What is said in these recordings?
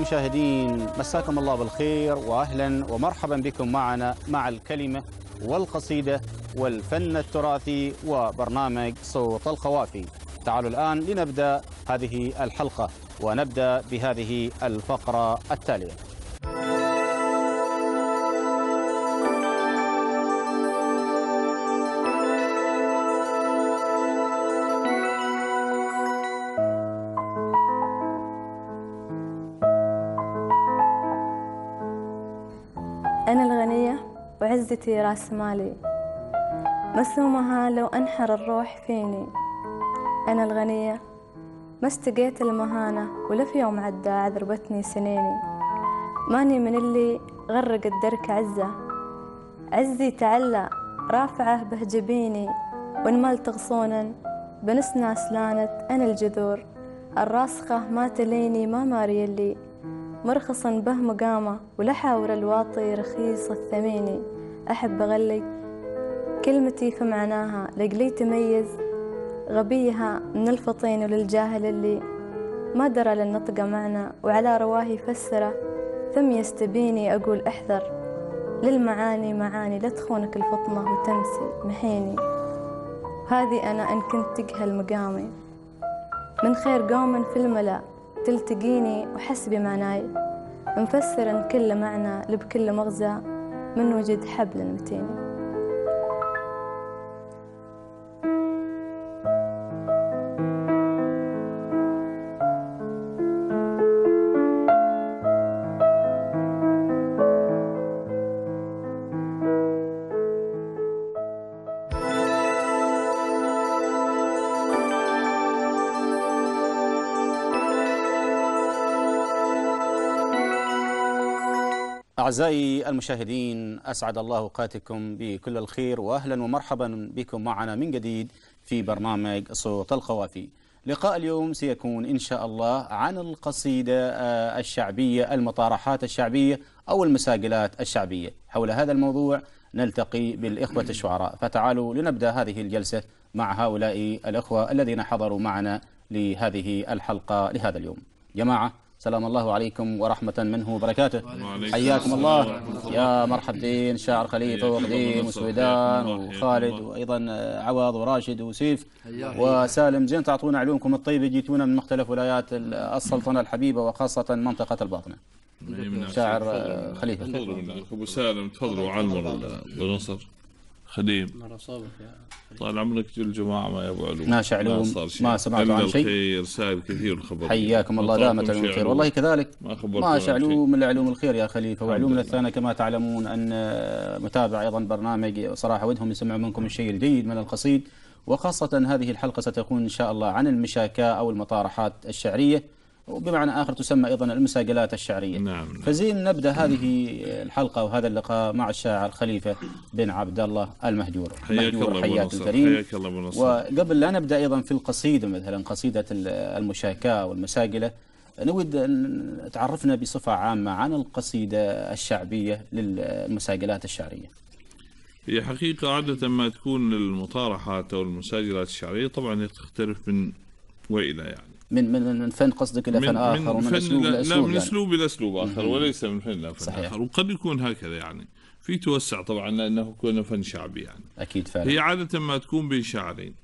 المشاهدين مساكم الله بالخير وأهلا ومرحبا بكم معنا مع الكلمة والقصيدة والفن التراثي وبرنامج صوت الخوافي. تعالوا الآن لنبدأ هذه الحلقة ونبدأ بهذه الفقرة التالية. الغنية وعزتي راس مالي. مسمومها لو أنحر الروح فيني. أنا الغنية ما استقيت المهانة ولا في يوم عدى عذربتني سنيني. ماني من اللي غرق الدرك عزة. عزي تعلى رافعة به جبيني. وانمال تغصونا بنس ناس لانت أنا الجذور. الراسخة ما تليني ما ماريلي مرخص به مقامة ولا حاور الواطي رخيص الثميني أحب أغلي كلمتي في معناها. لقلي تميز غبيها من الفطين وللجاهل اللي ما درى للنطق معنى وعلى رواه يفسره ثم يستبيني أقول احذر للمعاني معاني لا تخونك الفطنة وتمسي محيني. هذه أنا إن كنت تجهل مقامي. من خير قوم في الملأ. تلتقيني وحسبي معناي مفسرا كل معنى لبكل مغزى من وجد حبل متيني أعزائي المشاهدين أسعد الله أوقاتكم بكل الخير وأهلا ومرحبا بكم معنا من جديد في برنامج صوت الخوافي. لقاء اليوم سيكون إن شاء الله عن القصيدة آه، الشعبية المطارحات الشعبية أو المساقلات الشعبية. حول هذا الموضوع نلتقي بالإخوة الشعراء. فتعالوا لنبدأ هذه الجلسة مع هؤلاء الأخوة الذين حضروا معنا لهذه الحلقة لهذا اليوم. جماعة سلام الله عليكم ورحمة منه وبركاته حياكم الله. يا مرحبتين شاعر خليفة وقديم. وسويدان. وخالد. وأيضا عوض وراشد وسيف وسالم زين تعطونا علومكم الطيبة جيتونا من مختلف ولايات السلطنة الحبيبة وخاصة منطقة الباطنة شاعر آه، خليفة. أبو سالم تفضلوا علمر ابو نصر خديم. طال عمرك جل جماعة ما علوم ماشي علوم، صار شيء. ما سمعتوا إلا عن شيء. الخير سائل كثير الخبر حياكم الله. شيء علوم الخير. والله كذلك. ما ما شيء. علوم إلا علوم الخير يا خليفة. وعلومنا لله. الثانية كما تعلمون أن آه، متابع أيضا برنامج صراحة ودهم يسمعوا منكم الشيء الجيد من القصيد. وخاصة هذه الحلقة ستكون إن شاء الله عن المشاكاة أو المطارحات الشعرية. وبمعنى آخر تسمى أيضا المساقلات الشعرية. نعم فزين نبدأ هذه الحلقة وهذا اللقاء مع الشاعر خليفة بن عبد الله المهجور. حياك الله أبو نصر. الكريم. حياك الله وقبل لا نبدأ أيضا في القصيدة مثلا قصيدة المشاكاه والمساقله نود أن تعرفنا بصفة عامة عن القصيدة الشعبية للمساقلات الشعرية. هي حقيقة عادة ما تكون المطارحات أو المساجلات الشعرية طبعا تختلف من وإلى يعني. من من من فن قصدك إلى فن آخر ومن فن أسلوب لا, لا لأسلوب من يعني. أسلوب إلى أسلوب آخر. وليس من فن إلى فن صحيح. آخر وقد يكون هكذا يعني في توسع طبعا لأنه يكون فن شعبي يعني أكيد فعلا. هي عادة ما تكون بين شاعرين.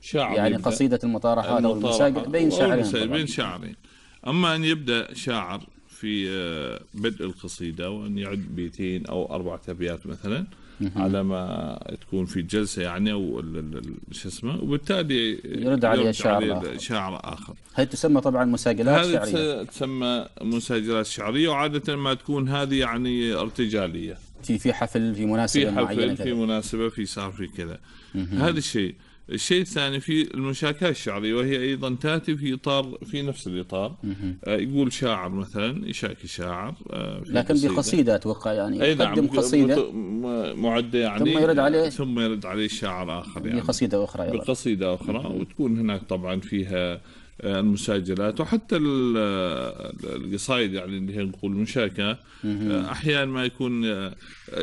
شاعر يعني قصيدة المطارحات أو المساقله بين شاعرين. بين شاعرين أما أن يبدأ شاعر في آه، بدء القصيدة وأن يعد بيتين أو أربعة أبيات مثلا على ما تكون في جلسة يعني ال- شو اسمه وبالتالي يرد عليه الشاعر الآخر. شاعر آخر. هي تسمى طبعا مساقلات هذه شعرية. تس- تسمى مساجلات شعرية وعادة ما تكون هذه يعني ارتجالية. في في حفل في مناسبة في حفل في كذا. مناسبة في صار في كذا. هذا الشيء. الشيء الثاني في المشاكاة الشعرية وهي أيضا تأتي في إطار في نفس الإطار. آه يقول شاعر مثلا يشاكي شاعر آه لكن قصيدة. بقصيدة أتوقع يعني أي نعم يقدم قصيدة. مت- م- معدة يعني ثم يرد عليه- ثم يرد عليه شاعر آخر يعني. بقصيدة أخرى أيضا. بقصيدة أخرى وتكون هناك طبعا فيها آه، المساجلات وحتى ال- آه، القصايد يعني اللي هي نقول مشاكة آه، أحيانا ما يكون آه،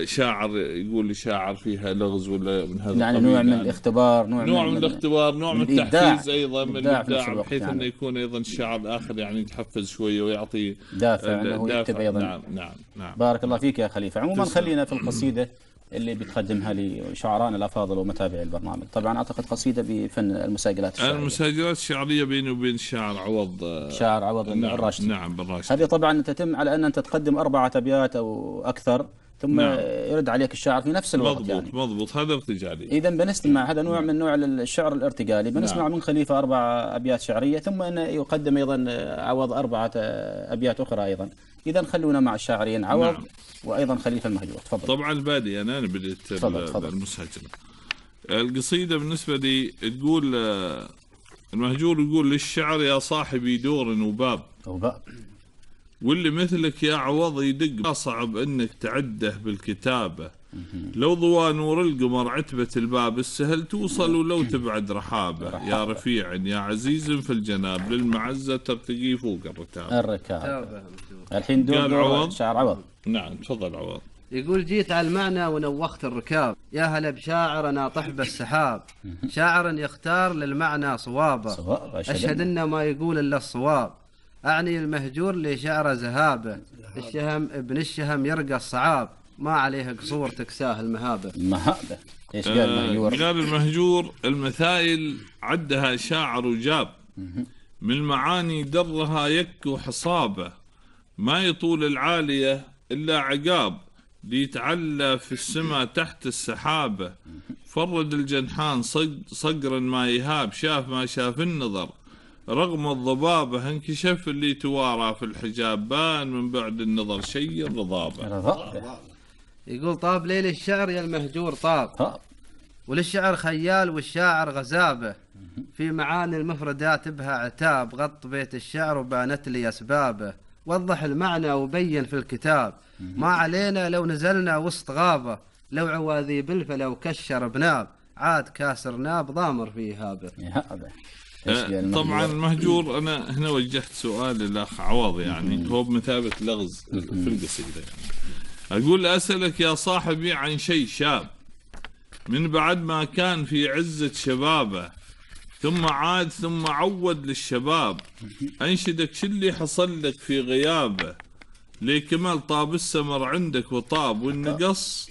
شاعر يقول لشاعر فيها لغز ولا من هذا يعني نوع من يعني. الاختبار نوع, نوع من الاختبار نوع من من الإبداع. التحفيز أيضا من إبداع في نفس الإبداع الوقت بحيث يعني. انه يكون أيضا الشاعر الآخر يعني يتحفز شوية ويعطي دافع إنه دافع. يكتب أيضا نعم نعم نعم بارك الله فيك يا خليفة عموما. خلينا في القصيدة اللي بتقدمها لشعرائنا الأفاضل ومتابعي البرنامج. طبعا أعتقد قصيدة بفن المساجلات الشعرية. المساجلات الشعرية بيني وبين الشاعر عوض شاعر عوض نعم الراشدي نعم بالراشد هذه طبعا تتم على أن أنت تقدم اربعه ابيات أو أكثر ثم نعم. يرد عليك الشاعر في نفس الوقت مضبوط يعني. مضبوط هذا ارتجالي. اذا بنسمع هذا نوع من نوع الشعر الارتجالي. بنسمع نعم. من خليفة أربع أبيات شعرية ثم انه يقدم أيضا عوض أربعة أبيات أخرى أيضا. اذا خلونا مع الشاعرين عوض نعم. وأيضا خليفة المهجور. تفضل. طبعا البادي أنا أنا بديت تفضل، ال- تفضل. المساجله القصيدة بالنسبة لي تقول المهجور يقول للشعر يا صاحبي دور وباب. وباب واللي مثلك يا عوض يدق. ما صعب إنك تعده بالكتابة. لو ضوى نور القمر عتبة الباب السهل توصل ولو تبعد رحابة. يا رفيع يا عزيز في الجناب للمعزة ترتقي فوق الرتاب الركاب الحين دور, عوض. شعر عوض. نعم تفضل عوض. يقول جيت على المعنى ونوخت الركاب. يا هلا بشاعر ناطح بالسحاب شاعر يختار للمعنى صوابه صواب، أشهد إنه. ما يقول إلا الصواب. أعني المهجور لشعر زهابه الشهم ابن الشهم يرقى الصعاب. ما عليه قصور تكساه المهابة مهابة. إيش قال آه، مهجور قال المهجور المثايل عدها شاعر وجاب من المعاني درها يك وحصابه ما يطول العالية إلا عقاب. ليتعلى في السماء تحت السحابة. فرد الجنحان صق صقر ما يهاب. شاف ما شاف النظر. رغم الضبابة انكشف اللي توارى في الحجاب. بان من بعد النظر شيء الرضابة رضابه يقول طاب ليل الشعر يا المهجور طاب طاب وللشعر خيال والشاعر غزابة. في معاني المفردات بها عتاب. غط بيت الشعر وبانت لي أسبابه. وضح المعنى وبين في الكتاب. ما علينا لو نزلنا وسط غابة. لو عواذيب فلو كشر بناب. عاد كاسر ناب ضامر فيه هابه قال آه، مهجور؟ طبعا المهجور أنا هنا وجهت سؤال للأخ عوض يعني. هو بمثابة لغز في القصيدة يعني. أقول أسألك يا صاحبي عن شيء شاب. من بعد ما كان في عزة شبابه ثم عاد ثم عود للشباب أنشدك شو اللي حصل لك في غيابه؟ لكمال طاب السمر عندك وطاب والنقص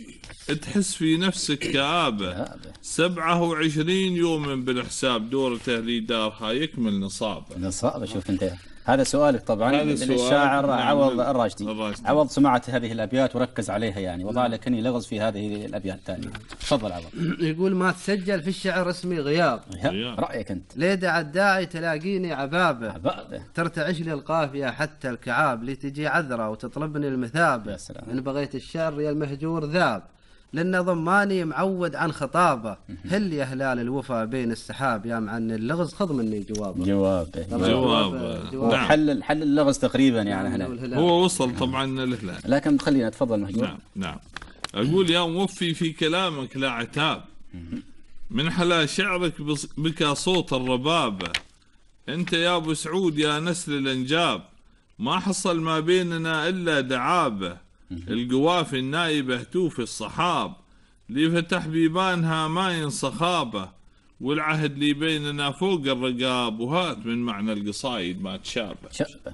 تحس في نفسك كآبة. سبعة وعشرين يوما بالحساب دورته لي دارها يكمل نصابه. نصابه شوف أنت. هذا سؤالك طبعا هذا للشاعر نعم، عوض لل- الراشدي. الراشدي. عوض سمعت هذه الأبيات وركز عليها يعني وضع لك هني لغز في هذه الأبيات التاليه تفضل عوض. يقول ما تسجل في الشعر اسمي غياب. يا رأيك أنت. ليدع الداعي تلاقيني عبابة؟ عبابة. ترتعش لي القافية حتى الكعاب لتجي عذرة وتطلبني المثابة. يا سلام. إن بغيت الشر يا المهجور ذاب. لأن ضماني معود عن خطابة. هل يا هلال الوفا بين السحاب يا معن اللغز خذ مني جوابه؟ جوابه. طبعاً جواب جواب نعم. حل حل اللغز تقريبا يعني هنا. والهلال. هو وصل طبعا للهلال. لكن خلينا تفضل مهجور نعم نعم. أقول يا موفي في كلامك لا عتاب. من حلا شعرك بكى صوت الربابه أنت يا أبو سعود يا نسل الأنجاب. ما حصل ما بيننا إلا دعابة. القوافي النايبه توفي الصحاب لي فتح بيبانها ما ينصخابة والعهد لي بيننا فوق الرقاب وهات من معنى القصايد ما تشابه. شابة.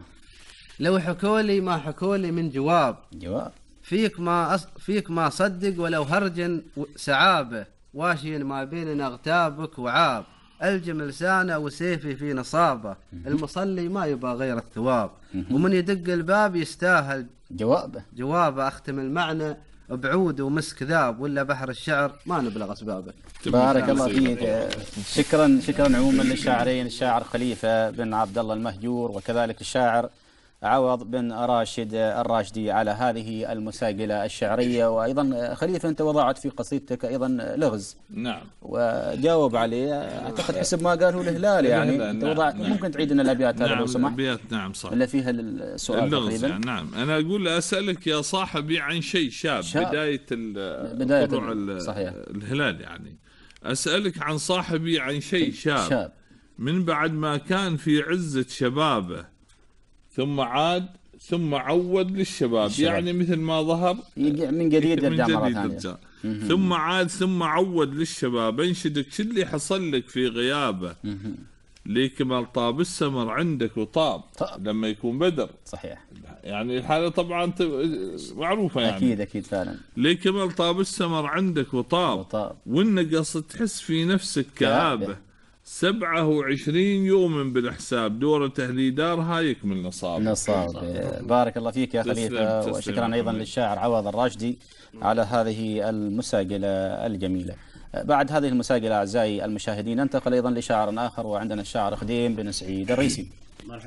لو حكولي ما حكولي من جواب. جواب. فيك ما أص... فيك ما صدق ولو هرج و- سعابة واشين ما بيننا اغتابك وعاب. الجم لسانه وسيفي في نصابه. المصلي ما يبغى غير الثواب. ومن يدق الباب يستاهل جوابه. جوابه. أختم المعنى بعود ومسك ذاب ولا بحر الشعر. ما نبلغ أسبابه. بارك الله فيك. شكرا شكرا عموما للشاعرين الشاعر خليفة بن عبد الله المهجور وكذلك الشاعر عوض بن راشد الراشدي على هذه المساقله الشعرية. وأيضا خليفة أنت وضعت في قصيدتك أيضا لغز. نعم. وجاوب عليه أعتقد حسب ما قاله الهلال يعني. الهلال، أنت نعم، وضعت نعم. ممكن تعيد لنا الأبيات هذا نعم لو سمحت. الأبيات نعم صح. إلا فيها السؤال اللغز تقريبا. يعني نعم. أنا أقول أسألك يا صاحبي عن شيء شاب, شاب. بداية ال- صحيح. الهلال يعني. أسألك عن صاحبي عن شيء شاب, شاب. من بعد ما كان في عزة شبابه ثم عاد ثم عود للشباب. الشباب. يعني مثل ما ظهر يرجع من جديد من يرجع ثانية يرجع. ثم عاد ثم عود للشباب. انشدك شو اللي حصل لك في غيابه؟ ليكمل طاب السمر عندك وطاب طاب. لما يكون بدر. صحيح. يعني الحالة طبعا معروفة يعني. أكيد أكيد فعلا. ليكمل طاب السمر عندك وطاب. وطاب. والنقص تحس في نفسك كآبة. سبعة وعشرين يوما بالحساب. دورة تهلي دارها يكمل نصاب نصاب بارك الله فيك يا خليفة. تسلم. وشكرا أيضا. للشاعر عوض الراشدي على هذه المساقلة الجميلة. بعد هذه المساقلة أعزائي المشاهدين ننتقل أيضا لشاعر آخر وعندنا الشاعر خديم بن سعيد الريسي.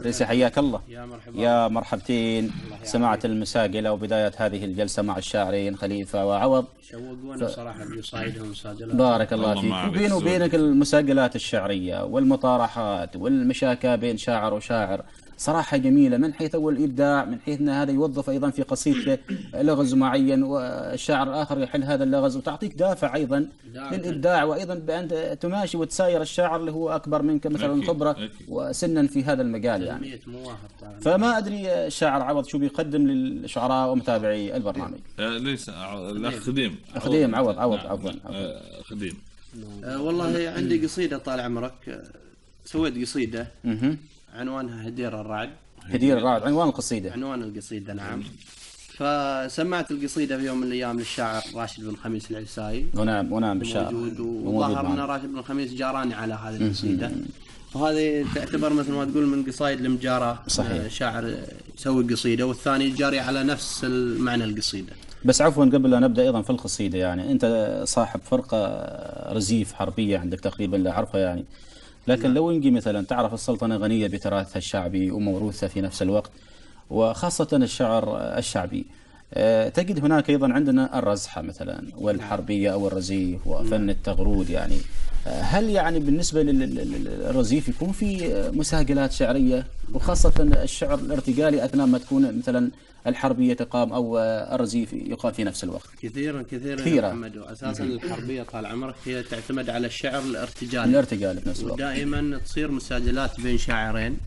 ريسي حياك الله. يا مرحبا. يا مرحبتين. سمعت المساقلة وبداية هذه الجلسة مع الشاعرين خليفة وعوض. شوقونا بصراحه بقصايدهم وسجلات بارك الله الله فيك. وبين. وبينك المساقلات الشعرية والمطارحات والمشاكى بين شاعر وشاعر صراحة جميلة من حيث أول إبداع من حيث أن هذا يوظف أيضا في قصيدته لغز معين والشاعر الآخر يحل هذا اللغز وتعطيك دافع أيضا. للإبداع وأيضا بأن تماشي وتساير الشاعر اللي هو أكبر منك مثلا خبرة. وسنا في هذا المجال يعني. 100 مواهب طبعا. فما أدري الشاعر عوض شو بيقدم للشعراء ومتابعي البرنامج؟ آه ليس آه، الاخ خديم خديم، عوض، عوض، نعم، عفواً،. آه، خديم آه والله عندي قصيدة طال عمرك. آه، سويت قصيدة. مهم. عنوانها هدير الرعد. هدير الرعد عنوان القصيدة. عنوان القصيدة نعم. فسمعت القصيدة في يوم من الأيام للشاعر راشد بن خميس العسائي ونعم ونعم موجود وموجود وظهر معنا. راشد بن خميس جاراني على هذه القصيدة. وهذه تعتبر مثل ما تقول من قصايد المجارة صحيح. آه، شاعر يسوي قصيدة والثاني جاري على نفس المعنى القصيدة. بس عفوا قبل لا نبدأ أيضا في القصيدة يعني أنت صاحب فرقة رزيف حربية عندك تقريبا لا أعرفها يعني. لكن لو نجي مثلا تعرف السلطنة غنية بتراثها الشعبي وموروثها في نفس الوقت وخاصة الشعر الشعبي. آه، تجد هناك أيضا عندنا الرزحة مثلا والحربية أو الرزيف وفن التغرود يعني. هل يعني بالنسبة للرزيف يكون في مساقلات شعرية؟ وخاصة الشعر الارتجالي أثناء ما تكون مثلا الحربية تقام أو آه، الرزيف يقام في نفس الوقت. كثيرا كثيرا كثيرا. محمد واساسا الحربية طال عمرك هي تعتمد على الشعر الارتجالي الارتجال في نفس الوقت. ودائما تصير مساجلات بين شاعرين.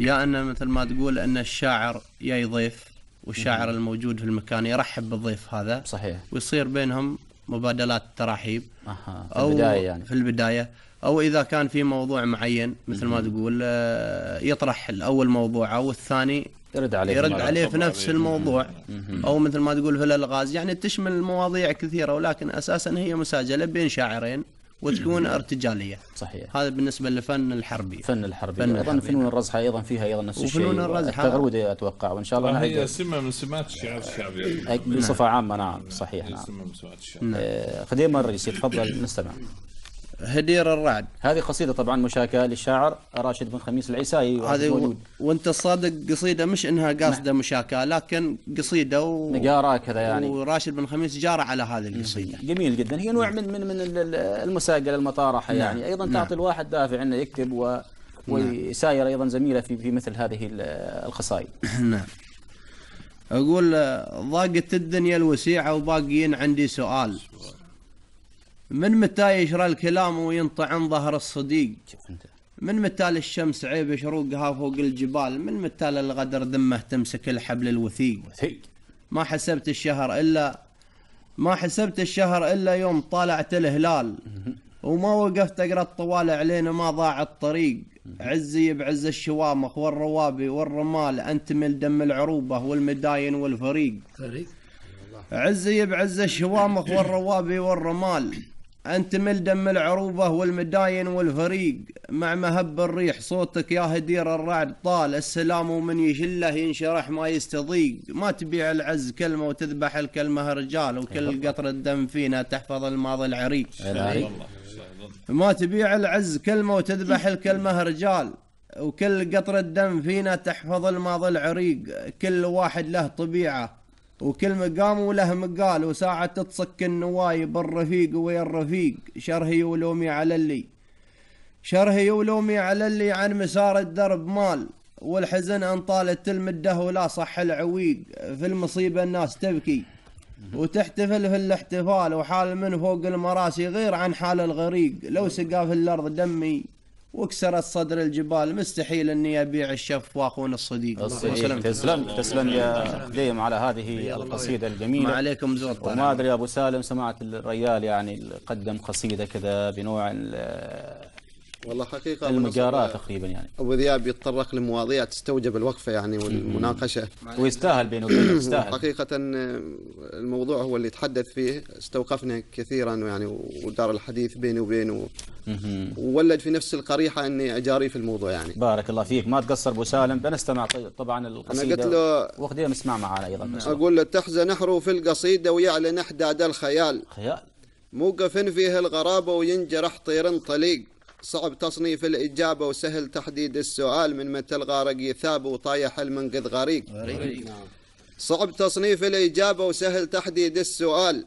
يا ان مثل ما تقول أن الشاعر يا يضيف والشاعر الموجود في المكان يرحب بالضيف هذا. صحيح. ويصير بينهم مبادلات تراحيب. أها في أو البداية يعني. في البداية. أو إذا كان في موضوع معين مثل ما تقول آه، يطرح الأول موضوعه والثاني يرد عليه يرد. عليه في نفس عليه. الموضوع. أو مثل ما تقول في الألغاز يعني تشمل مواضيع كثيرة ولكن أساسا هي مساجلة بين شاعرين. وتكون ارتجالية. صحيح. هذا بالنسبة لفن الحربي. فن الحرب فن أيضا. فنون الرزحة أيضا فيها أيضا نفس الشيء. وفنون الرزحة. التغرود أتوقع. وإن شاء الله هي سمة من سمات الشعر الشعبي. بصفة عامة نعم صحيح نعم. سمة من سمات الشعر آه، خديم الرئيسي تفضل نستمع. هدير الرعد. هذه قصيدة طبعا مشاكاة للشاعر راشد بن خميس العيسائي هذه و... وانت الصادق قصيدة مش إنها قاصدة مشاكاة لكن قصيدة و... نقارة كذا يعني. وراشد بن خميس جار على هذه القصيدة. جميل جدا. هي نوع من من من ال- ال- المساقلة المطارحة يعني. أيضا تعطي الواحد دافع إنه يكتب و ويساير أيضا زميله في في مثل هذه ال- القصائد نعم. أقول آه، ضاقت الدنيا الوسيعة وباقيين عندي سؤال. من متى يشرى الكلام وينطعن ظهر الصديق؟ شوف أنت. من متى للشمس عيب شروقها فوق الجبال؟ من متى للغدر ذمه تمسك الحبل الوثيق؟ ثيق ما حسبت الشهر إلا ما حسبت الشهر إلا يوم طالعت الهلال. وما وقفت أقرأ الطوال علينا ما ضاع الطريق. عزي بعز الشوامخ والروابي والرمال. أنتمل دم العروبة والمداين والفريق. عزي بعز الشوامخ والروابي والرمال. أنتمل دم العروبة والمداين والفريق. مع مهب الريح صوتك يا هدير الرعد. طال السلام ومن يشله ينشرح ما يستضيق. ما تبيع العز كلمة وتذبح الكلمة رجال وكل قطرة دم فينا تحفظ الماضي العريق. العريق والله ما تبيع العز كلمة وتذبح الكلمة رجال وكل قطرة دم فينا تحفظ الماضي العريق. كل واحد له طبيعة. وكل مقام وله مقال وساعة تصك النوايب الرفيق ويا الرفيق شرهي ولومي على اللي. شرهي ولومي على اللي عن مسار الدرب مال والحزن أن طالت المدة ولا صح العويق. في المصيبة الناس تبكي وتحتفل في الاحتفال وحال من فوق المراسي غير عن حال الغريق. لو سقى في الأرض دمي وكسرت صدر الجبال مستحيل إني أبيع الشف وأخون الصديق. الصديق. تسلم تسلم يا خديم على هذه القصيدة ما الجميلة. عليكم زود وما أدري يا أبو سالم سمعت الريال يعني قدم قصيدة كذا بنوع والله حقيقة أبو المجاراة نصر، تقريبا يعني. أبو ذياب يتطرق لمواضيع تستوجب الوقفة يعني والمناقشة ويستاهل بينه وبينك يستاهل. حقيقة آه، الموضوع هو اللي تحدث فيه. استوقفنا كثيرا يعني ودار الحديث بيني وبينه. وولد في نفس القريحة إني اجاري في الموضوع يعني. بارك الله فيك. ما تقصر أبو سالم. بنستمع طبعا القصيدة. قلت له- وخديم اسمع معنا أيضا. بس. أقول له تحزن نحره في القصيدة ويعلن احداد الخيال. خيال. موقف فيه الغرابة وينجرح طير طليق. صعب تصنيف الإجابة وسهل تحديد السؤال من متى الغارق يثاب وطايح المنقذ غريق. صعب تصنيف الإجابة وسهل تحديد السؤال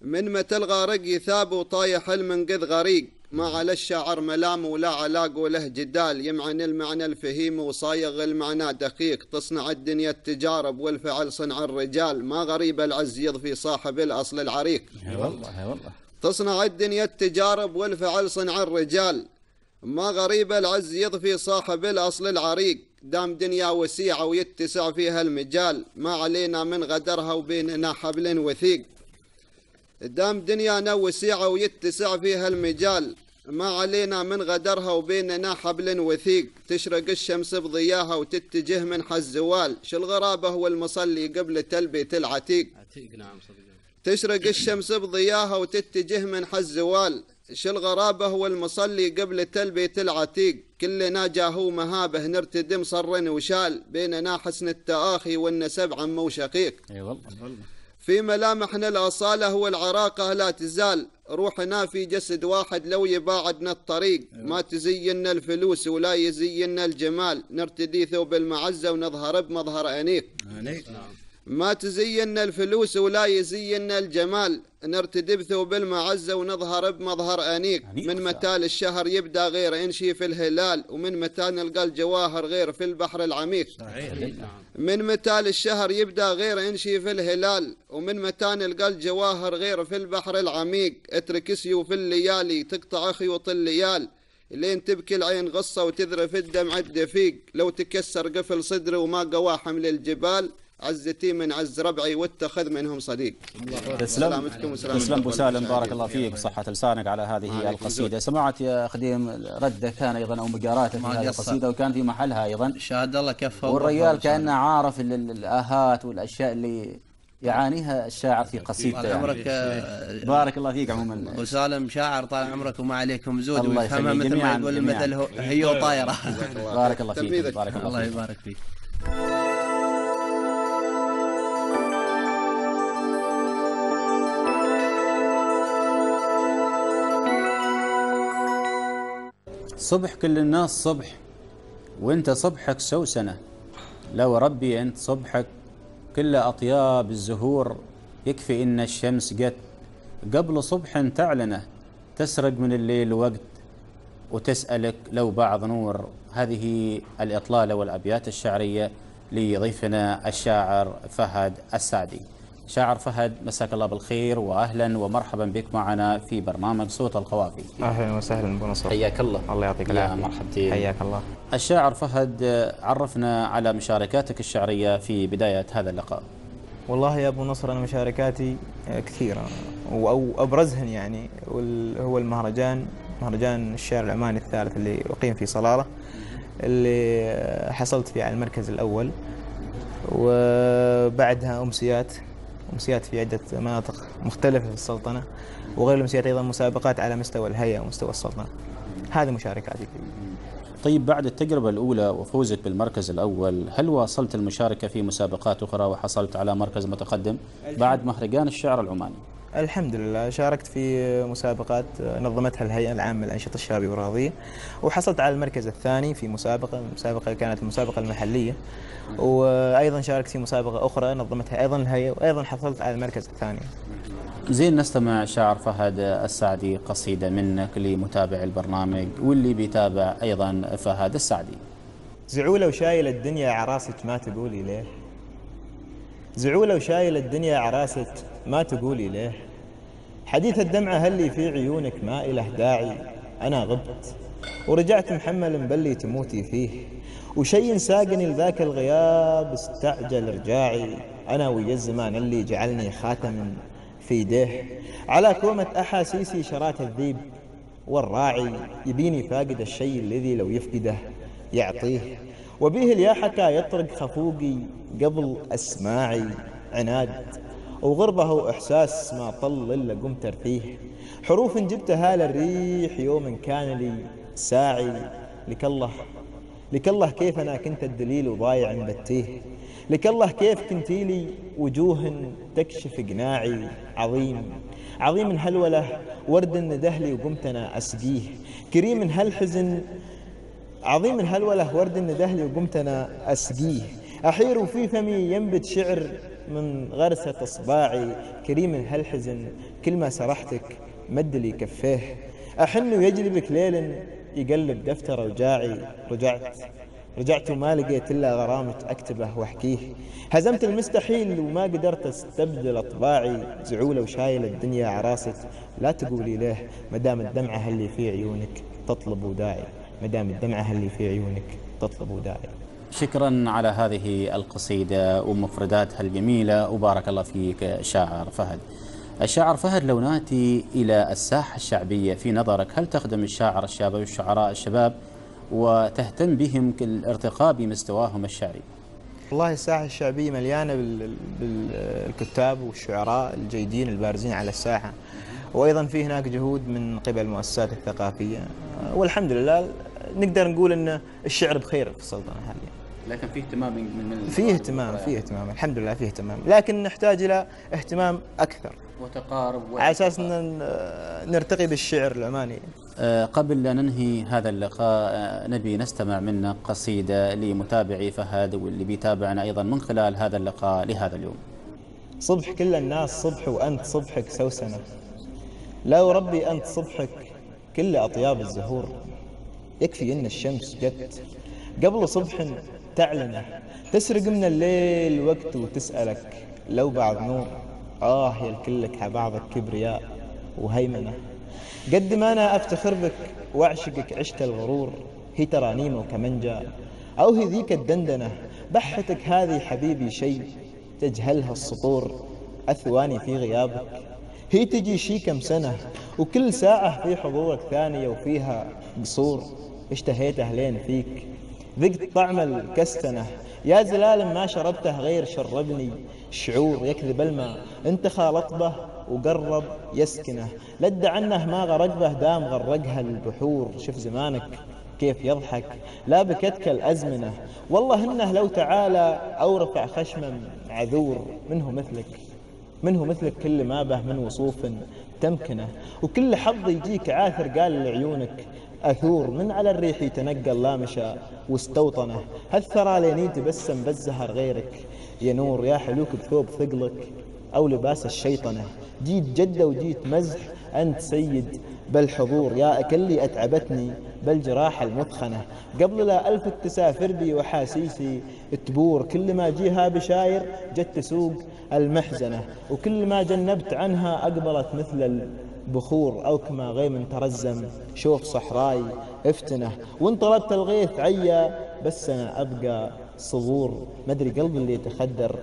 من متى الغارق يثاب وطايح المنقذ غريق. ما على الشاعر ملام ولا علاق وله جدال. يمعن المعنى الفهيم وصايغ المعنى دقيق. تصنع الدنيا التجارب والفعل صنع الرجال. ما غريب العز يضفي صاحب الأصل العريق. اي والله اي والله. تصنع الدنيا التجارب والفعل صنع الرجال. ما غريب العز يضفي صاحب الأصل العريق. دام دنيا وسيعة ويتسع فيها المجال ما علينا من غدرها وبيننا حبل وثيق. دام دنيانا وسيعة ويتسع فيها المجال ما علينا من غدرها وبيننا حبل وثيق. تشرق الشمس بضياها وتتجه من الزوال شو الغرابة والمصلي قبل تلبية العتيق؟ تشرق الشمس بضياها وتتجه من الزوال. شو الغرابة والمصلي قبل تلبية العتيق. كلنا جاهو مهابه نرتدم صر وشال. بيننا حسن التآخي والنسب عمه وشقيق إي والله. في ملامحنا الأصالة والعراقة لا تزال. روحنا في جسد واحد لو يباعدنا الطريق. ما تزيننا الفلوس ولا يزيننا الجمال. نرتدي ثوب المعزة ونظهر بمظهر أنيق. ما تزيننا الفلوس ولا يزيننا الجمال. نرتدي بثوب المعزة ونظهر بمظهر أنيق. من متال الشهر يبدأ غير إنشي في الهلال ومن متى نلقى الجواهر غير في البحر العميق. من متى الشهر يبدأ غير إنشي في الهلال ومن متى نلقى الجواهر غير في البحر العميق. اترك سيوف الليالي تقطع خيوط الليال. لين تبكي العين غصة وتذرف الدمع الدفيق. لو تكسر قفل صدري وما قوى حمل الجبال. عزتي من عز ربعي واتخذ منهم صديق. تسلم. تسلم ابو الأخوة سالم. بارك. الله فيك. بصحة لسانك على هذه القصيدة. سمعت يا خديم رده كان أيضا أو مقاراته في هذه. القصيدة وكان في محلها أيضا. شاهد الله كفه والرجال كأنه عارف ال- ال- الآهات والأشياء اللي يعانيها الشاعر في قصيدته. طال يعني. عمرك آه، بارك الله فيك عموما. أبو سالم شاعر طال عمرك وما عليكم زود الله ويفهمها. مثل ما يقول. المثل هي وطايرة. بارك الله فيك. بارك الله الله فيك يبارك فيك. صبح كل الناس صبح وانت صبحك سوسنة. لو ربي انت صبحك كل أطياب الزهور يكفي إن الشمس قد قبل صبح تعلنة تسرق من الليل وقت وتسألك لو بعض نور. هذه الإطلالة والأبيات الشعرية لضيفنا الشاعر فهد السعدي. شاعر فهد مساك الله بالخير وأهلا ومرحبا بك معنا في برنامج صوت القوافي. أهلا وسهلا ابو نصر حياك الله. الله يعطيك يا العافية. مرحبتين. حياك الله. الشاعر فهد عرفنا على مشاركاتك الشعرية في بداية هذا اللقاء. والله يا أبو نصر أنا مشاركاتي كثيرة. أو أبرزهن يعني. هو المهرجان مهرجان الشعر العماني الثالث اللي أقيم في صلالة اللي حصلت فيه على المركز الأول. وبعدها أمسيات. امسيات في عدة مناطق مختلفة في السلطنة وغير الامسيات أيضا مسابقات على مستوى الهيئة ومستوى السلطنة. هذه مشاركاتي طيب بعد التجربة الأولى وفوزك بالمركز الأول هل واصلت المشاركة في مسابقات أخرى وحصلت على مركز متقدم؟ بعد مهرجان الشعر العماني. الحمد لله شاركت في مسابقات نظمتها الهيئة العامة للأنشطة الشبابية والرياضية وحصلت على المركز الثاني في مسابقة المسابقة كانت المسابقة المحلية وأيضا شاركت في مسابقة أخرى نظمتها أيضا الهيئة وأيضا حصلت على المركز الثاني. زين نستمع شاعر فهد السعدي قصيدة منك لمتابع البرنامج واللي بيتابع أيضا فهد السعدي. زعولة وشايل الدنيا عراست ما تقولي ليه؟ زعولة وشايل الدنيا عراست ما تقولي ليه؟ حديث الدمعة هل لي في عيونك ما إله داعي؟ أنا غبت. ورجعت محمل مبلي تموتي فيه. وشي ساقني لذاك الغياب استعجل رجاعي. أنا ويا الزمان اللي جعلني خاتم في يديه على كومة أحاسيسي شرات الذيب. والراعي يبيني فاقد الشيء الذي لو يفقده يعطيه. وبيه الياحكا يطرق خفوقي قبل أسماعي عناد. وغربه وإحساس ما طل إلا قمت أرثيه حروف جبتها للريح يوم كان لي ساعي. لك الله لك الله كيف أنا كنت الدليل وضايع مبتيه لك الله كيف كنت لي وجوه تكشف قناعي عظيم. عظيم هلولة ورد ندهلي وقمت أنا أسقيه. كريم هالحزن عظيم هلولة ورد ندهلي وقمت أنا أسقيه. أحير وفي فمي ينبت شعر من غرسة إصباعي كريم هالحزن كل ما سرحتك مد لي كفيه. أحن ويجلبك ليل يقلب دفتر أوجاعي رجعت رجعت وما لقيت إلا غرامة أكتبه وأحكيه. هزمت المستحيل وما قدرت أستبدل أطباعي. زعولة وشايل الدنيا عراسك لا تقولي ليه مدام الدمعة اللي في عيونك تطلب داعي مدام الدمعة اللي في عيونك تطلب داعي شكرا على هذه القصيدة. ومفرداتها الجميلة. وبارك الله فيك شاعر فهد. الشاعر فهد لو نأتي إلى الساحة الشعبية في نظرك هل تخدم الشاعر الشاب والشعراء الشباب وتهتم بهم الارتقاء بمستواهم الشعري؟ والله الساحة الشعبية مليانة بال- بالكتاب والشعراء الجيدين البارزين على الساحة. وأيضا في هناك جهود من قبل المؤسسات الثقافية. والحمد لله نقدر نقول أن الشعر بخير في السلطنة حاليا لكن في اهتمام من من فيه اهتمام فيه اهتمام. الحمد لله فيه اهتمام. لكن نحتاج إلى اهتمام أكثر. وتقارب على أساس أن نرتقي بالشعر العماني آه، قبل أن ننهي هذا اللقاء آه، نبي نستمع منك قصيدة لمتابعي فهد واللي بيتابعنا أيضا من خلال هذا اللقاء لهذا اليوم. صبح كل الناس صبح وأنت صبحك سوسنة. لا وربي أنت صبحك كل أطياب الزهور. يكفي إن الشمس جت. قبل صبح تعلنه تسرق من الليل وقت وتسألك لو بعد نور آه يا الكلك بعضك كبرياء وهيمنة. قد ما أنا أفتخر بك وأعشقك عشت الغرور هي ترانيمة وكمنجة أو هي ذيك الدندنة بحتك هذه حبيبي شيء تجهلها السطور الثواني في غيابك. هي تجي شي كم سنة وكل ساعة في حضورك ثانية وفيها قصور. اشتهيته لين فيك ذقت طعم الكستنة. يا زلال ما شربته غير شربني. شعور يكذب الماء. انت خالط به وقرب يسكنه. لد عنه ما غرق به دام غرقها البحور. شوف زمانك كيف يضحك. لا بكتك الأزمنة. والله إنه لو تعالى أو رفع خشما عذور. منه مثلك. منه مثلك كل ما به من وصوف تمكنه. وكل حظ يجيك عاثر قال لعيونك. أثور من على الريح يتنقل لا مشى واستوطنه. هالثرى لين يتبسم بالزهر غيرك؟ يا نور يا حلوك بثوب ثقلك أو لباس الشيطنة. جيت جدة وجيت مزح أنت سيد بالحضور. يا أكلي أتعبتني بالجراح المثخنة قبل لا ألفت تسافر بي وحاسيسي تبور كل ما جيها بشاير جت تسوق المحزنة. وكل ما جنبت عنها أقبلت مثل البخور أو كما غيم ترزم. شوف صحراي افتنه. وإن طلبت الغيث عيا. بس أنا أبقى صبور مدري قلبي اللي يتخدر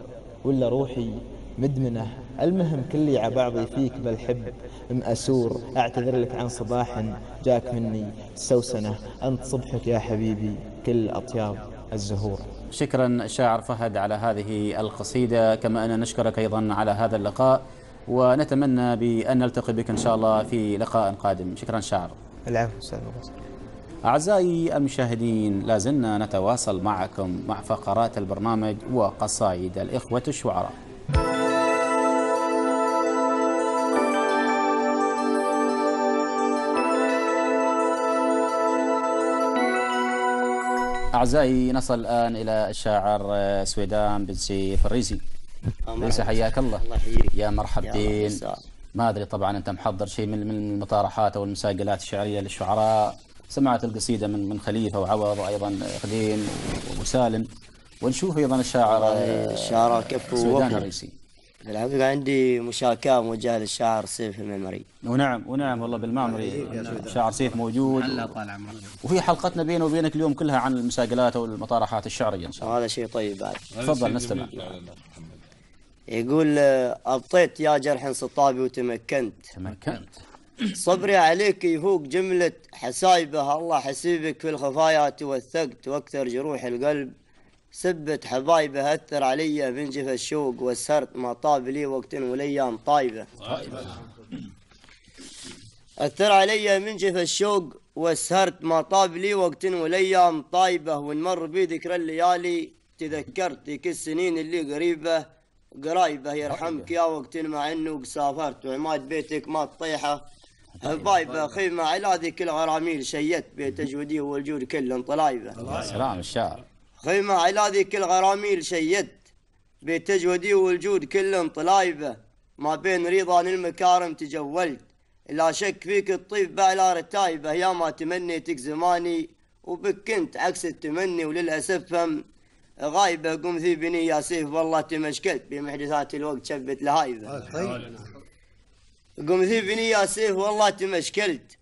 ولا روحي مدمنة. المهم كلي ع بعضي فيك بالحب. مأسور أعتذر لك عن صباح جاك مني سوسنة. أنت صبحك يا حبيبي كل أطياب الزهور. شكرا شاعر فهد على هذه القصيدة. كما أن نشكرك أيضا على هذا اللقاء. ونتمنى بأن نلتقي بك إن شاء الله في لقاء قادم. شكرا شاعر. العفو أستاذ. أعزائي المشاهدين لا زلنا نتواصل معكم مع فقرات البرنامج وقصائد الإخوة الشعراء. أعزائي نصل الآن إلى الشاعر سويدان بن سيف الريسي ريسي حياك الله. يا مرحبتين. ما أدري طبعا أنت محضر شيء من من المطارحات أو المساقلات الشعرية للشعراء. سمعت القصيدة من من خليفة وعوض وأيضا خدين وأبو سالم ونشوف أيضا الشاعر الشعراء وكل الريسي في الحقيقة عندي مشاكاة موجهة للشاعر سيف المعمري ونعم ونعم والله بالمعمري شاعر سيف موجود. الله طال عمرك. وفي حلقتنا بيني وبينك اليوم كلها عن المساقلات والمطارحات الشعرية إن شاء الله. وهذا شيء طيب بعد. تفضل نستمع. يقول أبطيت يا جرح سطابي وتمكنت. تمكنت. صبري عليك يفوق جملة حسايبه الله حسيبك في الخفايا توثقت وأكثر جروح القلب سبت حبايبه أثر علي من جف الشوق وسهرت ما طاب لي وقت وليام طايبة. أثر علي من جف الشوق وسهرت ما طاب لي وقت والأيام طايبة ونمر بي ذكرى الليالي تذكرت ذيك السنين اللي قريبة قرايبه يرحمك يا وقت مع انه سافرت وعماد بيتك ما تطيحه. هبايبه خيمة على ذيك الغراميل شيد. بيت جودي والجود كل طلايبه سلام الشاعر. خيمة على ذيك الغراميل شيد بيت جودي والجود كل طلايبه ما بين رضان المكارم تجولت. لا شك فيك الطيب بعلى رتايبة. يا ما تمنيتك زماني. وبك كنت عكس التمني وللأسف هم غايبة قم ذي بني يا سيف والله تمشكلت بمحدثات الوقت شبت لهايبة قم ذي بني يا سيف والله تمشكلت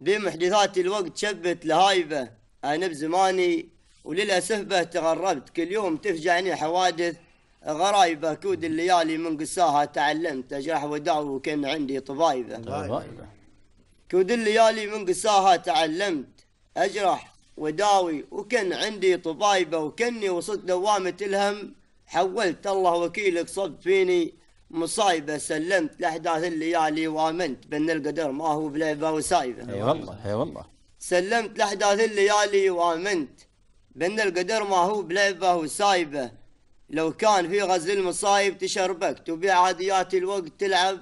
بمحدثات الوقت شبت لهايبة أنا بزماني وللأسف به تغربت. كل يوم تفجعني حوادث غرايبة كود الليالي من قساها تعلمت أجرح وداوي وكان عندي طبايبة. كود الليالي من قساها تعلمت أجرح وداوي وكان عندي طبايبة وكني وصلت دوامة الهم. حولت الله وكيلك صب فيني مصايبة. سلمت لأحداث الليالي وآمنت بأن القدر ما هو بلعبة وسايبة. أي والله أي والله. سلمت لأحداث الليالي وآمنت بأن القدر ما هو بلعبة وسايبة. لو كان في غزل المصايب تشربكت وبعاديات الوقت تلعب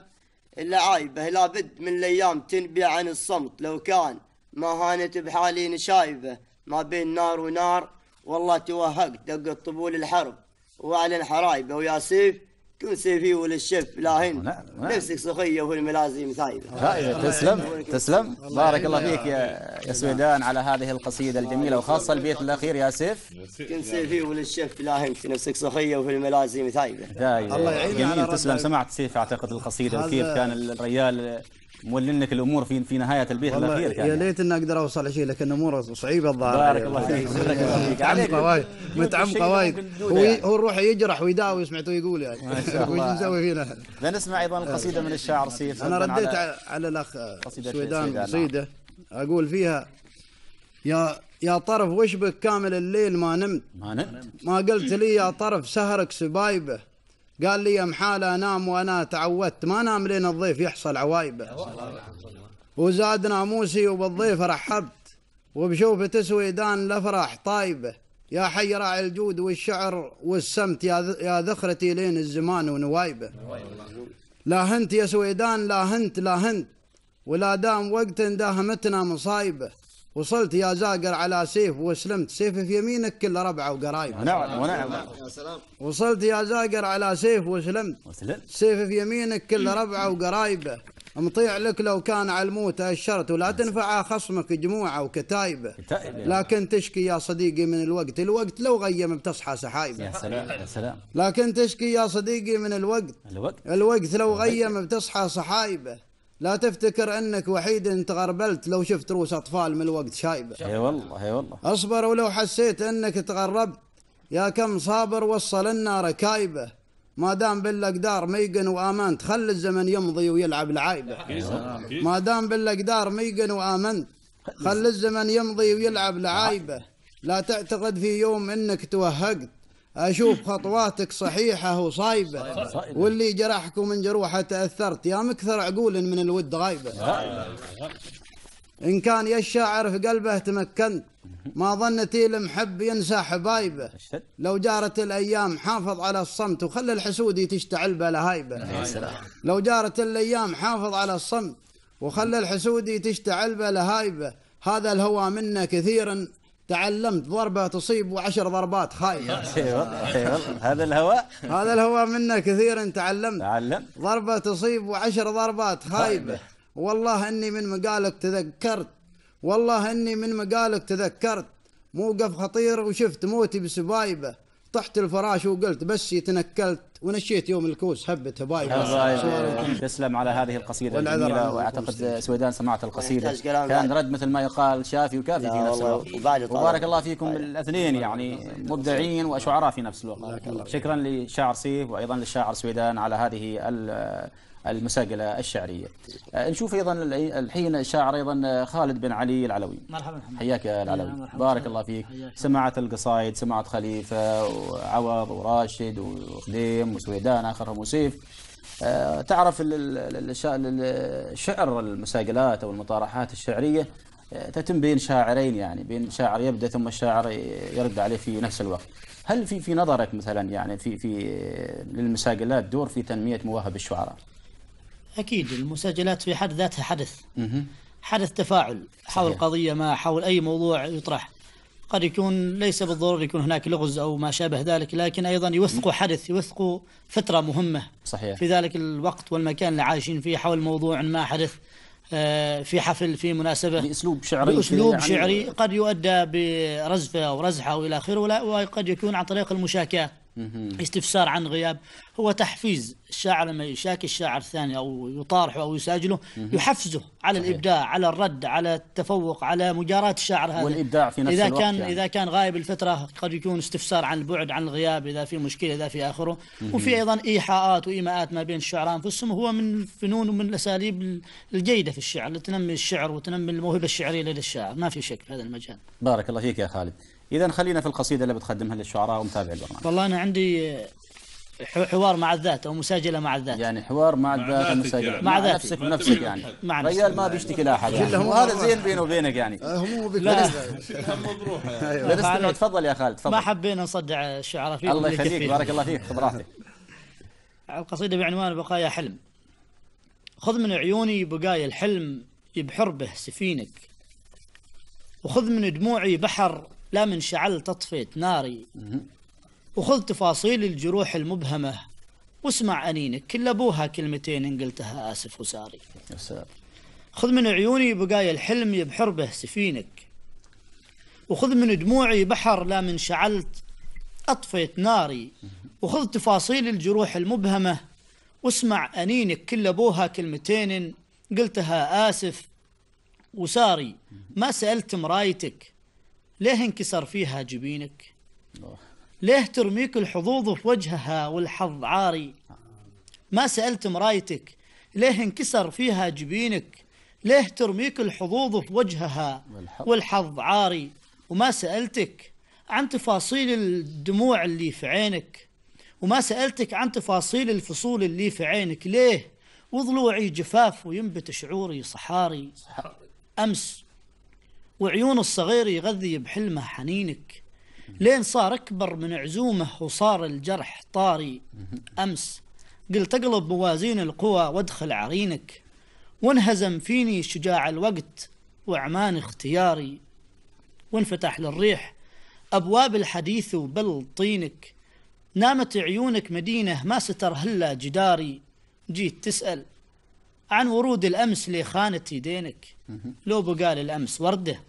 اللعايبة لابد من الأيام تنبي عن الصمت. لو كان ما هانت بحالي نشايبة ما بين نار ونار. والله توهقت دق طبول الحرب وأعلن حرايبة ويا سيف كن سيفي وللشف لا هند. نعم. نفسك سخية وفي الملازم ثايبة فائدة تسلم تسلم. بارك الله فيك يا يا سويدان على هذه القصيدة الجميلة وخاصة البيت الأخير يا سيف. كن سيفي وللشف لا هند. نفسك سخية وفي الملازم ثايبة داي الله يعيني على جميل تسلم. سمعت سيف أعتقد القصيدة هذا- وكيف كان الرجال مولنك الأمور في في نهاية البيت الأخير كان. يا ليت اني أقدر اوصل شيء لكن اموره صعيبة الظاهر. بارك الله فيك. بارك الله فيك. عليك. متعمقة وايد. متعمقه وايد هو يعني. هو يروح يجرح ويداوي سمعته يقول يعني. وش. نسوي فينا؟ بنسمع أيضا القصيدة من الشاعر سيف أنا رديت على- على, الأخ سويدان، قصيدة. أقول فيها يا يا طرف وش بك كامل الليل ما نمت. ما نمت. ما قلت لي يا طرف سهرك سبايبه. قال لي يا محالة انام وأنا تعودت. ما انام لين الضيف يحصل عوايبه. وزاد ناموسي وبالضيف رحبت. وبشوفة سويدان الافراح طايبه. يا حي راعي الجود والشعر والسمت يا ذخرتي لين الزمان ونوايبه. لا هنت يا سويدان لا هنت لا هنت. ولا دام وقت داهمتنا مصايبه. وصلت يا زاقر على سيف وسلمت. سيف في يمينك كل ربعة وقرايبه ونعم ونعم. وصلت يا زاقر على سيف وسلمت. وسلمت. سيف في يمينك كل ربعة وقرايبه مطيع لك لو كان على الموت أشرت. ولا تنفع خصمك جموعة وكتايبة. يا- لكن تشكي يا صديقي من الوقت. الوقت لو غيم بتصحى سحايبه يا سلام يا سلام. لكن تشكي يا صديقي من الوقت. الوقت. الوقت لو غيم بتصحى صحايبه لا تفتكر انك وحيد انت غربلت لو شفت روس اطفال من الوقت شايبة. إي والله إي والله. اصبر ولو حسيت انك تغربت يا كم صابر وصل لنا ركايبه ما دام بالاقدار ميقن وآمنت خل الزمن يمضي ويلعب لعايبه ما دام بالاقدار ميقن وآمنت خل الزمن يمضي ويلعب لعايبه لا تعتقد في يوم انك توهقت. أشوف خطواتك صحيحة وصايبة. واللي جرحك ومن جروحه تأثرت. يا مكثر عقول من الود غايبة. إن كان يا الشاعر في قلبه تمكنت ما ظنتي المحب ينسى حبايبه. لو جارت الأيام حافظ على الصمت وخلى الحسود تشتعل سلام لو جارت الأيام حافظ على الصمت وخلى الحسود تشتعل بلا هايبة هذا الهوى منا كثيرا تعلمت ضربة تصيب وعشر ضربات والله اي والله هذا الهواء. هذا الهوى منا كثيرا تعلمت. تعلم ضربة تصيب وعشر ضربات خايبة والله إني من مقالك تذكرت. والله إني من مقالك تذكرت. موقف خطير وشفت موتي بسبايبه. طحت الفراش وقلت بس تنكلت ونشيت يوم الكوس هبت هبايب الله تسلم على هذه الجميلة عنه وأعتقد سويدان سمعت كلام كان. رد مثل ما يقال شافي وكافي في نفس الوقت. وبارك الله فيكم الاثنين يعني مبدعين وشعراء في نفس الوقت. شكرا للشاعر سيف وأيضا للشاعر سويدان على هذه ال- المساقلة الشعرية آه، نشوف أيضا الحين الشاعر أيضا خالد بن علي العلوي مرحبا محمد. حياك يا العلوي مرحبا. بارك الله فيك. سمعت القصايد سمعت خليفة وعوض وراشد وخديم وسويدان آخرهم وسيف آه، تعرف ال- ال- ال- الش- ال- الشعر المساقلات أو المطارحات الشعرية آه، تتم بين شاعرين يعني بين شاعر يبدأ ثم الشاعر يرد عليه في نفس الوقت هل في في نظرك مثلا يعني في في للمساقلات دور في تنمية مواهب الشعراء؟ أكيد المسجلات في حد ذاتها حدث. حدث تفاعل حول صحيح. قضيه ما حول أي موضوع يطرح. قد يكون ليس بالضروره يكون هناك لغز أو ما شابه ذلك لكن أيضا يوثقوا حدث يوثقوا فتره مهمة. صحيح. في ذلك الوقت والمكان اللي عايشين فيه حول موضوع ما حدث آه، في حفل في مناسبة. بأسلوب شعري بأسلوب يعني. شعري قد يؤدى برزفة أو رزحة أو إلى آخره ولا- وقد يكون عن طريق المشاكاة. استفسار عن غياب هو تحفيز الشاعر لما يشاكي الشاعر الثاني أو يطارحه أو يساجله يحفزه على صحيح. الإبداع على الرد على التفوق على مجاراه الشاعر هذا. والإبداع في نفس إذا الوقت كان يعني. إذا كان غايب الفترة قد يكون استفسار عن البعد عن الغياب إذا في مشكلة إذا في آخره. وفي أيضا إيحاءات وإيماءات ما بين الشعراء انفسهم وهو من الفنون ومن الأساليب الجيدة في الشعر اللي تنمي الشعر وتنمي الموهبة الشعرية لدى الشاعر. ما في شك في هذا المجال. بارك الله فيك يا خالد. إذا خلينا في القصيدة اللي بتقدمها للشعراء ومتابع البرنامج والله أنا عندي ح- حوار مع الذات أو مساجلة مع الذات يعني حوار مع مع الذات ذاتك المساجلة يعني. مع, مع ذاتي. نفسك ما بنفسك يعني مع رجال ما بيشتكي لأحد يعني وهذا مرة. زين بينه وبينك يعني همومه بك لا. يعني. فعلا. تفضل يا خالد ما تفضل حبينا نصدع الشعراء فيكم الله يخليك. بارك الله فيك خذ راحتك القصيدة بعنوان بقايا حلم خذ من عيوني بقايا الحلم يبحر به سفينك وخذ من دموعي بحر لا من شعل تطفيت ناري. وخذ تفاصيل الجروح المبهمة واسمع أنينك كل أبوها كلمتين إن قلتها آسف وساري. خذ من عيوني بقايا الحلم يبحر به سفينك. وخذ من دموعي بحر لا من شعلت أطفيت ناري. وخذ تفاصيل الجروح المبهمة واسمع أنينك كل أبوها كلمتين قلتها آسف وساري. ما سألت مرايتك ليه انكسر فيها جبينك؟ ليه ترميك الحظوظ في وجهها والحظ عاري؟ ما سألت مرايتك ليه انكسر فيها جبينك؟ ليه ترميك الحظوظ في وجهها والحظ. عاري؟ وما سألتك عن تفاصيل الدموع اللي في عينك. وما سألتك عن تفاصيل الفصول اللي في عينك. ليه وضلوعي جفاف وينبت شعوري صحاري. أمس وعيون الصغير يغذي بحلمه حنينك. لين صار أكبر من عزومه وصار الجرح طاري. أمس قلت أقلب موازين القوى وأدخل عرينك. وانهزم فيني شجاع الوقت وأعمان اختياري. وانفتح للريح أبواب الحديث وبل طينك. نامت عيونك مدينة ما ستر هلا جداري. جيت تسأل عن ورود الأمس اللي خانت يدينك لو بقال الأمس وردة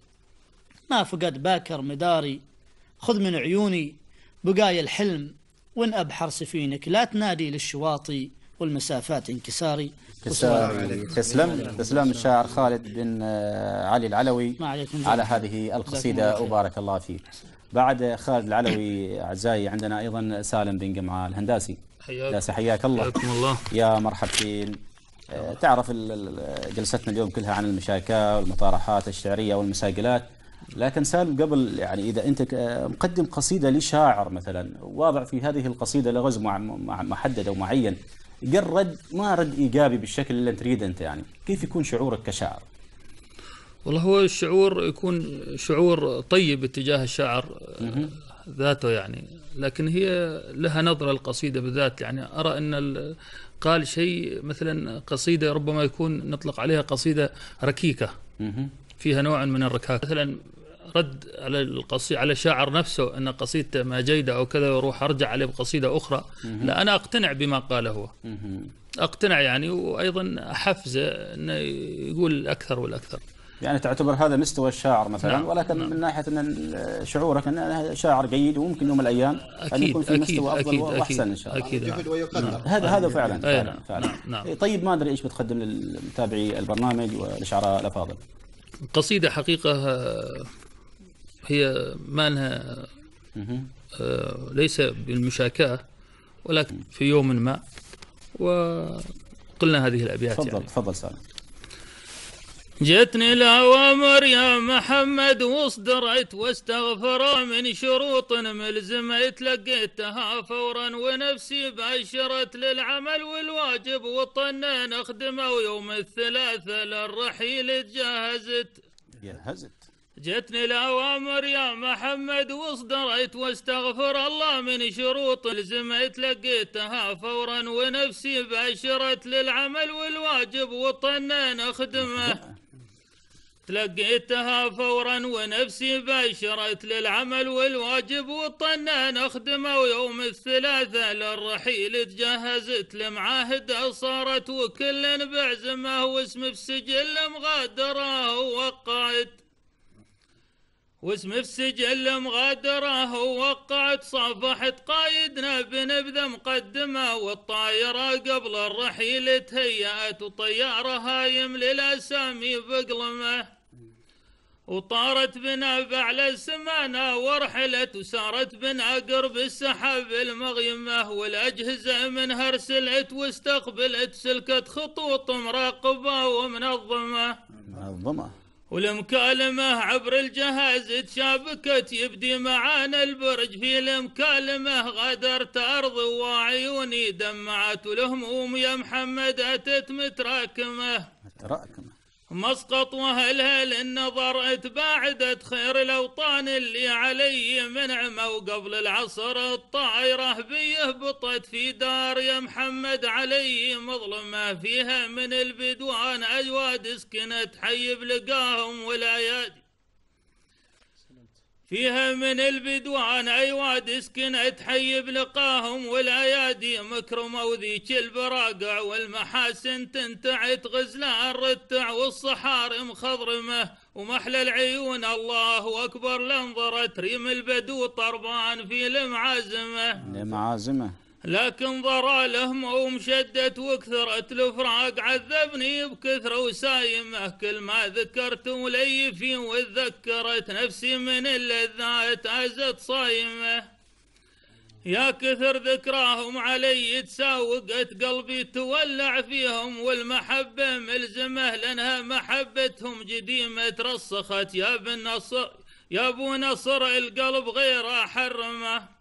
ما فقد باكر مداري خذ من عيوني بقايا الحلم وإن أبحر سفينك لا تنادي للشواطئ والمسافات انكساري. كساري تسلم. تسلم الشاعر خالد بن آه، علي العلوي على هذه القصيدة. وبارك الله فيك. بعد خالد العلوي أعزائي عندنا أيضا سالم بن جمعة الهنداسي حياك. هنداسي حياك الله. حياكم الله. يا مرحبتين. آه، تعرف ال- ال- جلستنا اليوم كلها عن المشاكاه والمطارحات الشعرية والمساقلات لكن سالم قبل يعني إذا أنت ك- آه، مقدم قصيدة لشاعر مثلا واضع في هذه القصيدة لغز مع- محدد أو معين قال رد ما رد إيجابي بالشكل اللي تريده أنت يعني كيف يكون شعورك كشاعر؟ والله هو الشعور يكون شعور طيب اتجاه الشاعر ذاته يعني لكن هي لها نظرة القصيدة بالذات يعني أرى أن ال- قال شيء مثلا قصيدة ربما يكون نطلق عليها قصيدة ركيكة مهم. فيها نوع من الركاكة مثلا رد على القصيدة على الشاعر نفسه أن قصيدته ما جيدة أو كذا وأروح أرجع عليه بقصيدة أخرى لا أنا أقتنع بما قاله هو. أقتنع يعني وأيضا احفزه انه يقول الأكثر والأكثر يعني تعتبر هذا مستوى الشاعر مثلا نعم، ولكن نعم. من ناحية أن شعورك أن شاعر جيد وممكن يوم من الأيام أن أكيد، يكون في أكيد، مستوى أفضل أكيد، وأحسن إن شاء الله أكيد. جهد ويقدر هذا هذا فعلا فعلا, نعم، فعلا. نعم، نعم. طيب ما أدري إيش بتقدم للمتابعي البرنامج والشعراء الأفاضل قصيدة حقيقة آه، هي ما لها مهم. آه، ليس بالمشاكاة ولكن في يوم ما وقلنا هذه الأبيات تفضل يعني. تفضل سالم. جتني الأوامر يا محمد واصدرت واستغفر من شروط ملزمة تلقيتها فورا ونفسي باشرت للعمل والواجب والطنان أخدمه ويوم الثلاثاء للرحيل تجهزت جهزت. جتني الأوامر يا محمد واصدرت واستغفر الله من شروط لزمت لقيتها فورا ونفسي باشرت للعمل والواجب والطنان أخدمه. تلقيتها فورا ونفسي باشرت للعمل والواجب والطنان أخدمه ويوم الثلاثاء للرحيل تجهزت لمعاهدة صارت وكل بعزمه واسم في سجل مغادرة ووقعت واسم في سجل مغادرة ووقعت صافحت قايدنا بنبذة مقدمة والطايرة قبل الرحيل تهيأت وطيارة هايم للأسامي بقلمه. وطارت بنا بأعلى السمانة ورحلت وسارت بنا قرب السحاب المغيمة والأجهزة منها ارسلت واستقبلت سلكت خطوط مراقبة ومنظمة. منظمة. والمكالمة عبر الجهاز تشابكت يبدي معانا البرج في المكالمة غادرت أرض وعيوني دمعت والهموم يا محمد أتت متراكمة. تراكم مسقط وهلهل النظر تباعدت خير الأوطان اللي علي منعمة وقبل العصر. الطائرة بيهبطت في دار يا محمد علي مظلمة فيها من البدوان. أجواد سكنت حي بلقاهم والأيادي فيها من البدوان أيواد سكنت حي بلقاهم والأيادي مكرمة وذيك البراقع والمحاسن تنتعت غزلان رتع والصحاري مخضرمة ومحلى العيون الله أكبر لانظرت ريم البدو طربان في المعازمة. لمعازمه لكن ضرى الهموم شدت وكثرت الفراق عذبني بكثرة وسايمة. كل ما ذكرت ولي في وتذكرت نفسي من اللذات ازت صايمة. يا كثر ذكراهم علي تساوقت قلبي تولع فيهم والمحبة ملزمة لأنها محبتهم جديمة رسخت يا ابن نصر يا ابو نصر القلب غير حرمه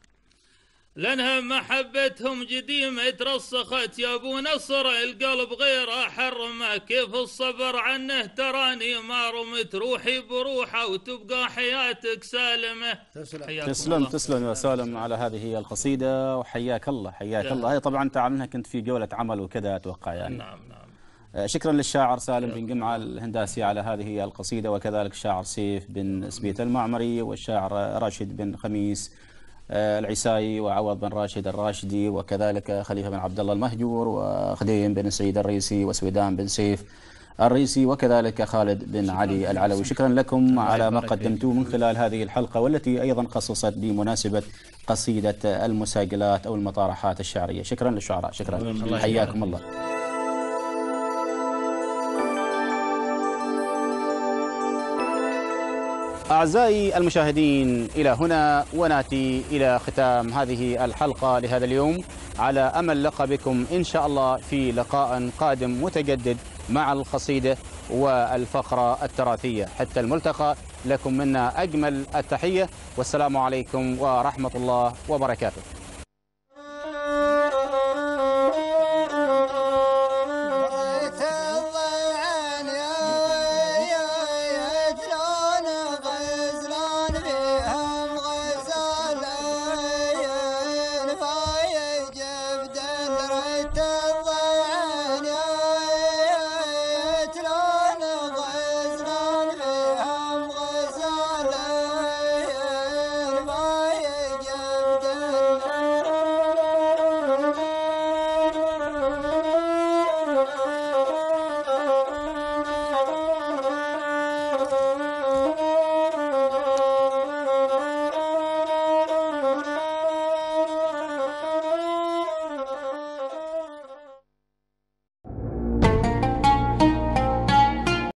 لأنها محبتهم جديمة ترسخت. يا أبو نصر القلب غير حرمه كيف الصبر عنه؟ تراني ما رمت روحي بروحه وتبقى حياتك سالمة. تسلم. الله. تسلم يا سالم على هذه القصيدة وحياك الله حياك يا. الله. هي طبعا أنت عاملها كنت في جولة عمل وكذا أتوقع يعني. نعم نعم. آه، شكرا للشاعر سالم بن جمعة الهنداسي على هذه القصيدة وكذلك الشاعر سيف بن سبيت المعمري والشاعر راشد بن خميس. آه، العساي وعوض بن راشد الراشدي وكذلك خليفة بن عبد الله المهجور وخديم بن سعيد الريسي وسويدان بن سيف الريسي وكذلك خالد بن علي العلوي. شكرا لكم على ما. قدمتوه من خلال هذه الحلقة والتي أيضا خصصت بمناسبة قصيدة المساقلات أو المطارحات الشعرية. شكرا للشعراء. شكرا. حياكم الله. أعزائي المشاهدين إلى هنا ونأتي إلى ختام هذه الحلقة لهذا اليوم. على أمل لقى بكم إن شاء الله في لقاء قادم متجدد مع القصيدة والفقرة التراثية. حتى الملتقى لكم منا أجمل التحية. والسلام عليكم ورحمة الله وبركاته.